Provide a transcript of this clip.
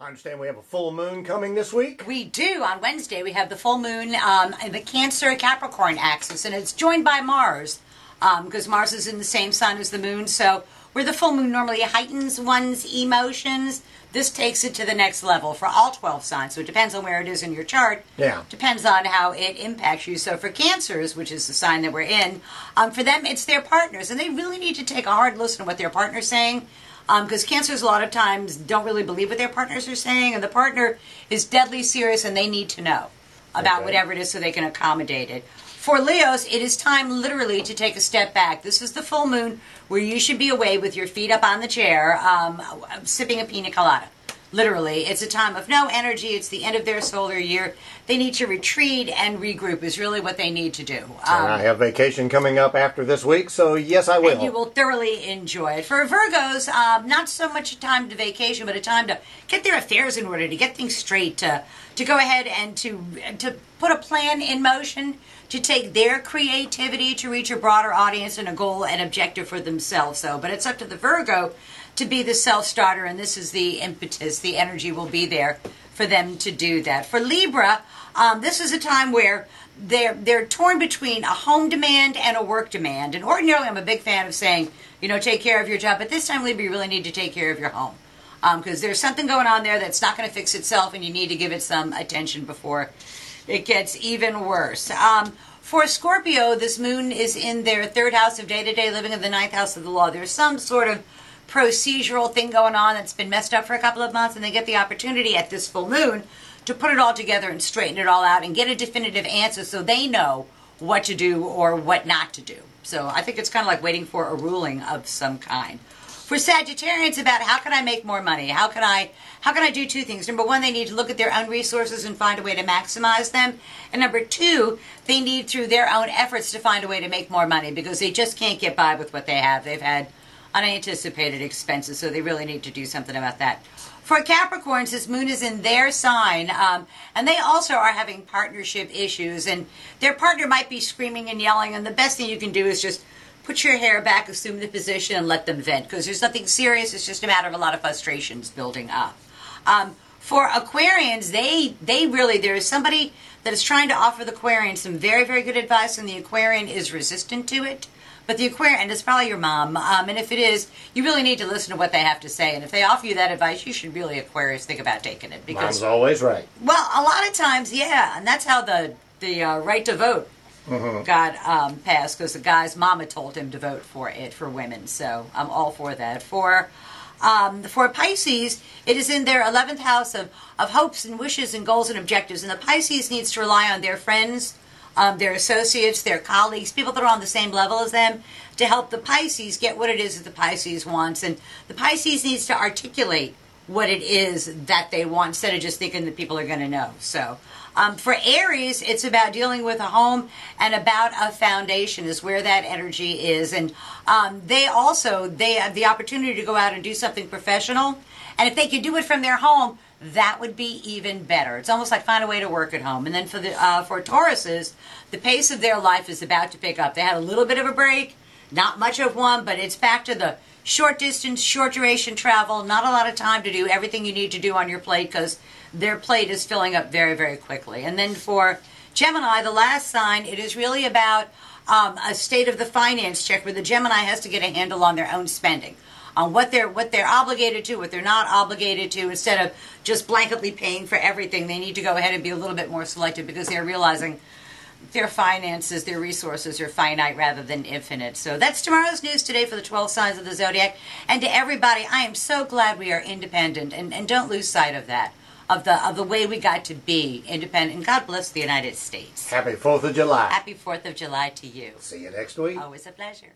I understand we have a full moon coming this week. We do. On Wednesday, we have the full moon um, in the Cancer Capricorn axis, and it's joined by Mars because um, Mars is in the same sign as the moon. So, where the full moon normally heightens one's emotions, this takes it to the next level for all 12 signs. So, it depends on where it is in your chart. Yeah. Depends on how it impacts you. So, for Cancers, which is the sign that we're in, um, for them, it's their partners, and they really need to take a hard listen to what their partner's saying because um, cancers a lot of times don't really believe what their partners are saying, and the partner is deadly serious and they need to know about okay. whatever it is so they can accommodate it. For Leos, it is time literally to take a step back. This is the full moon where you should be away with your feet up on the chair, um, sipping a pina colada. Literally, it's a time of no energy. It's the end of their solar year. They need to retreat and regroup. Is really what they need to do. Um, and I have vacation coming up after this week, so yes, I will. And you will thoroughly enjoy it. For Virgos, um, not so much a time to vacation, but a time to get their affairs in order, to get things straight, to to go ahead and to to put a plan in motion to take their creativity to reach a broader audience and a goal and objective for themselves. So, but it's up to the Virgo to be the self starter, and this is the impetus, the energy will be there for them to do that. For Libra, um, this is a time where they're they're torn between a home demand and a work demand. And ordinarily, I'm a big fan of saying, you know, take care of your job, but this time, Libra, you really need to take care of your home because um, there's something going on there that's not going to fix itself, and you need to give it some attention before it gets even worse. Um, for Scorpio, this moon is in their third house of day to day living in the ninth house of the law. There's some sort of procedural thing going on that's been messed up for a couple of months, and they get the opportunity at this full moon to put it all together and straighten it all out and get a definitive answer so they know what to do or what not to do. So I think it's kind of like waiting for a ruling of some kind. For Sagittarians about how can I make more money? How can I how can I do two things? Number one, they need to look at their own resources and find a way to maximize them. And number two, they need through their own efforts to find a way to make more money because they just can't get by with what they have. They've had unanticipated expenses, so they really need to do something about that. For Capricorns, this moon is in their sign, um, and they also are having partnership issues, and their partner might be screaming and yelling, and the best thing you can do is just put your hair back, assume the position, and let them vent, because there's nothing serious, it's just a matter of a lot of frustrations building up. Um, for Aquarians, they they really there is somebody that is trying to offer the Aquarian some very very good advice, and the Aquarian is resistant to it. But the Aquarian, and it's probably your mom, um, and if it is, you really need to listen to what they have to say. And if they offer you that advice, you should really Aquarius think about taking it because mom's always right. Well, a lot of times, yeah, and that's how the the uh, right to vote mm-hmm. got um, passed because the guy's mama told him to vote for it for women. So I'm all for that. For um, for Pisces, it is in their 11th house of, of hopes and wishes and goals and objectives. And the Pisces needs to rely on their friends, um, their associates, their colleagues, people that are on the same level as them, to help the Pisces get what it is that the Pisces wants. And the Pisces needs to articulate what it is that they want instead of just thinking that people are going to know. So, um, for Aries, it's about dealing with a home and about a foundation is where that energy is. And um, they also they have the opportunity to go out and do something professional. And if they could do it from their home, that would be even better. It's almost like find a way to work at home. And then for the uh, for Tauruses, the pace of their life is about to pick up. They had a little bit of a break, not much of one, but it's back to the short distance, short duration travel. Not a lot of time to do everything you need to do on your plate because their plate is filling up very very quickly. And then for Gemini, the last sign, it is really about um, a state of the finance check where the Gemini has to get a handle on their own spending on what they're what they're obligated to, what they're not obligated to, instead of just blanketly paying for everything. They need to go ahead and be a little bit more selective because they're realizing their finances, their resources are finite rather than infinite. So that's tomorrow's news today for the 12 signs of the zodiac. And to everybody, I am so glad we are independent and, and don't lose sight of that. Of the of the way we got to be independent. And God bless the United States. Happy Fourth of July. Happy Fourth of July to you. See you next week. Always a pleasure.